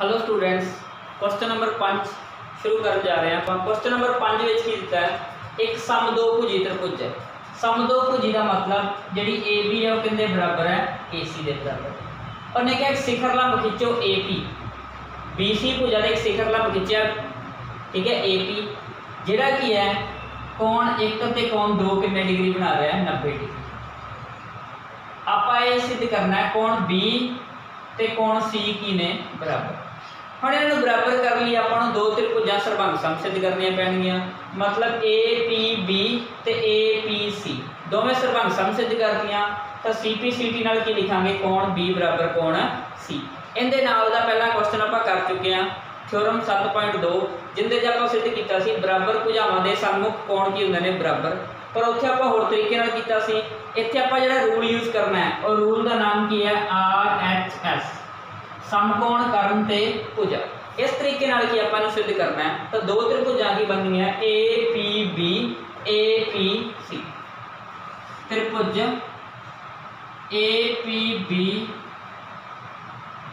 Hello students question number 5 ਸ਼ੁਰੂ ਕਰਨ ਜਾ ਰਹੇ ਹਾਂ ਆਪਾਂ ਕੁਐਸਚਨ ਨੰਬਰ 5 ਵਿੱਚ ਕੀ ਦਿੱਤਾ ਹੈ ਇੱਕ ਸਮ ਦੋ ਭੁਜੀ ਤ੍ਰਿਭੁਜ ਹੈ ਸਮ ਦੋ ਭੁਜੀ ਦਾ ਮਤਲਬ ਜਿਹੜੀ AB ਹੈ ਉਹ ਕਿੰਨੇ ਬਰਾਬਰ ਹੈ AC ਦੇ ਬਰਾਬਰ ਉਹਨੇ ਕਿਹਾ ਇੱਕ ਸਿਖਰ ਲੰਬ ਖਿੱਚੋ AP BC ਭੁਜਾ ਦਾ ਇੱਕ ਸਿਖਰ ਲੰਬ ਖਿੱਚਿਆ ਠੀਕ ਹੈ AP ਜਿਹੜਾ ਕੀ ਹੈ ਕੋਣ 1 ਤੇ ਕੋਣ 2 ਕਿੰਨੇ ਡਿਗਰੀ ਬਣਾ ਰਿਹਾ ਹੈ 90 ਡਿਗਰੀ ਆਪਾਂ ਇਹ ਸਿੱਧ ਕਰਨਾ ਹੈ ਕੋਣ B ਤੇ ਕੋਣ C ਕੀ ਨੇ ਬਰਾਬਰ ਹੁਣ ਇਹਨਾਂ ਨੂੰ ਬਰਾਬਰ ਕਰਨ ਲਈ, ਆਪਾਂ ਨੂੰ ਦੋ ਤ੍ਰਿਭੁਜਾਂ ਸਰਬੰਗ ਸਮ ਸਿੱਧ ਕਰਨੀਆਂ ਪੈਣਗੀਆਂ। ਮਤਲਬ APB ਤੇ APC ਦੋਵੇਂ ਸਰਬੰਗ ਸਮ ਸਿੱਧ ਕਰਦੀਆਂ ਤਾਂ CPCT ਨਾਲ ਕੀ ਲਿਖਾਂਗੇ? ਕੋਣ B ਬਰਾਬਰ, ਕੋਣ C? ਇਹਦੇ ਨਾਲ ਦਾ ਪਹਿਲਾ ਕੁਐਸਚਨ ਆਪਾਂ ਕਰ ਚੁੱਕੇ ਹਾਂ। ਥਿਓਰਮ 7.2 ਜਿੰਦੇ 'ਚ ਆਪਾਂ ਸਿੱਧ ਕੀਤਾ ਸੀ, ਬਰਾਬਰ ਭੁਜਾਵਾਂ ਦੇ ਸਨਮੁਖ ਕੋਣ ਕੀ ਹੁੰਦੇ ਨੇ? ਬਰਾਬਰ। ਪਰ ਉੱਥੇ ਆਪਾਂ ਹੋਰ ਤਰੀਕੇ ਨਾਲ ਕੀਤਾ ਸੀ। ਇੱਥੇ ਆਪਾਂ ਜਿਹੜਾ ਰੂਲ ਯੂਜ਼ ਕਰਨਾ ਹੈ, ਉਹ ਰੂਲ ਦਾ ਨਾਮ ਕੀ ਹੈ? RHS ਸਮਕੋਣ ਕਰਨ ਤੇ ਭੁਜਾ ਇਸ ਤਰੀਕੇ ਨਾਲ ਕੀ ਆਪਾਂ ਨੂੰ ਸਿੱਧ ਕਰਨਾ ਹੈ, ਤਾਂ ਦੋ ਤ੍ਰਿਭੁਜਾਂ ਕੀ ਦੀ ਬਣਨੀਆਂ APB APC ਤ੍ਰਿਭੁਜ APB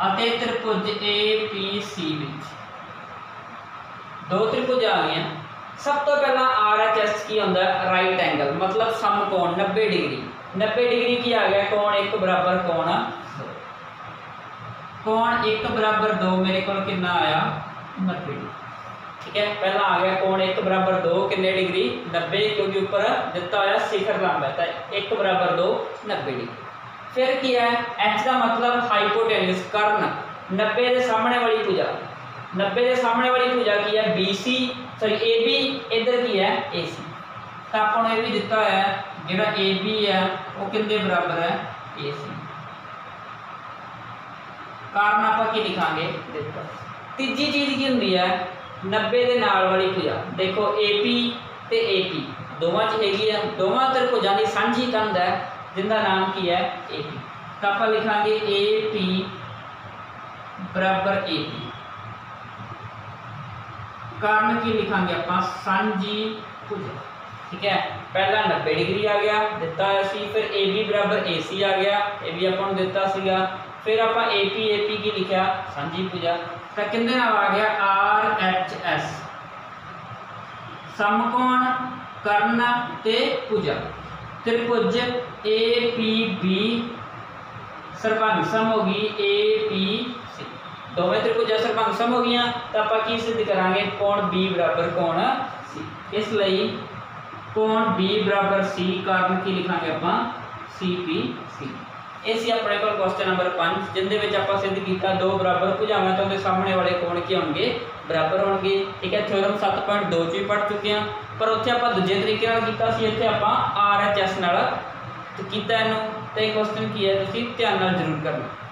ਅਤੇ ਤ੍ਰਿਭੁਜ APC ਵਿੱਚ। ਦੋ ਤ੍ਰਿਭੁਜਾਂ ਆ ਗਈਆਂ। ਸਭ ਤੋਂ ਪਹਿਲਾਂ RHS ਕੀ ਹੁੰਦਾ ਰਾਈਟ ਐਂਗਲ ਮਤਲਬ ਸਮਕੋਣ 90 ਡਿਗਰੀ। 90 ਡਿਗਰੀ ਕੀ ਆ ਗਿਆ? ਕੋਣ 1 ਬਰਾਬਰ ਕੋਣ 2 कौन एक बराबर दो मेरे को आया नब्बे ठीक है पहला आ गया कौन एक बराबर दो कि डिग्री नब्बे क्योंकि उपर दिता आया शिखर लाभ है एक बराबर दो नब्बे डिग्री फिर की है एच का मतलब हाइपोटेनिस कर्ण नब्बे के सामने वाली पूजा नब्बे के सामने वाली पूजा की है B C sorry A B इधर की है ए सी तो आपको यह भी दिता है जो ए बी है वह कि बराबर है ए सी ਕਾਰਨ ਆਪਾਂ ਕੀ ਲਿਖਾਂਗੇ ਦੇਖੋ ਤੀਜੀ ਚੀਜ਼ ਕੀ ਹੁੰਦੀ ਹੈ 90 ਦੇ ਨਾਲ ਵਾਲੀ ਭੁਜਾ ਦੇਖੋ AP ਤੇ AP ਦੋਵਾਂ 'ਚ ਹੈਗੀ ਆ ਦੋਵਾਂ ਤਰ ਭੁਜਾਂ ਦੀ ਸਾਂਝੀ ਕੰਧ ਹੈ ਜਿੰਦਾ ਨਾਮ ਕੀ ਹੈ AP ਤਾਂ ਆਪਾਂ ਲਿਖਾਂਗੇ AP ਬਰਾਬਰ AP ਕਾਰਨ ਕੀ ਲਿਖਾਂਗੇ ਆਪਾਂ ਸਾਂਝੀ ਭੁਜਾ ਠੀਕ ਹੈ ਪਹਿਲਾ 90 ਡਿਗਰੀ ਆ ਗਿਆ ਦਿੱਤਾ ਹੋਇਆ ਸੀ ਫਿਰ AB ਬਰਾਬਰ AC ਆ ਗਿਆ ਇਹ ਵੀ ਆਪਾਂ ਨੂੰ ਦਿੱਤਾ ਸੀਗਾ ਫਿਰ ਆਪਾਂ AP AP ਕੀ ਲਿਖਿਆ ਸਾਂਝੀ ਭੁਜਾ ਤਾਂ ਕਿੰਨੇ ਨਾਲ ਆ ਗਿਆ RHS ਸਮਕੋਣ ਕਰਨ ਤੇ ਭੁਜਾ ਤ੍ਰਿਭੁਜ APB ਸਰਬੰਗ ਸਮ ਹੋ ਗਈ APC ਦੋਵੇਂ ਤ੍ਰਿਭੁਜਾਂ ਸਰਬੰਗ ਸਮ ਹੋ ਗਈਆਂ ਤਾਂ ਆਪਾਂ ਕੀ ਸਿੱਧ ਕਰਾਂਗੇ ਕੋਣ B ਬਰਾਬਰ ਕੋਣ C ਇਸ ਲਈ ਕੌਣ B ਬਰਾਬਰ C ਕਾਰਨ ਕੀ ਲਿਖਾਂਗੇ ਆਪਾਂ? CPC ਇਹ ਸੀ ਆਪਣੇ ਕੋਲ ਕੁਐਸਚਨ ਨੰਬਰ 5 ਜਿੰਦੇ ਵਿੱਚ ਆਪਾਂ ਸਿੱਧ ਕੀਤਾ ਦੋ ਬਰਾਬਰ ਭੁਜਾਵਾਂ ਤੋਂ ਉਹਦੇ ਸਾਹਮਣੇ ਵਾਲੇ ਕੋਣ ਕੀ ਹੋਣਗੇ? ਬਰਾਬਰ ਹੋਣਗੇ। ਠੀਕ ਹੈ ਥਿਓਰਮ 7.2 ਚ ਵੀ ਪੜ ਚੁੱਕੇ ਹਾਂ। ਪਰ ਉੱਥੇ ਆਪਾਂ ਦੂਜੇ ਤਰੀਕੇ ਨਾਲ ਕੀਤਾ ਸੀ, ਇੱਥੇ ਆਪਾਂ RHS ਨਾਲ ਕੀਤਾ ਇਹਨੂੰ। ਤੇ ਕੁਐਸਚਨ ਕੀ ਹੈ? ਤੁਸੀਂ ਧਿਆਨ ਨਾਲ ਜ਼ਰੂਰ ਕਰਨਾ।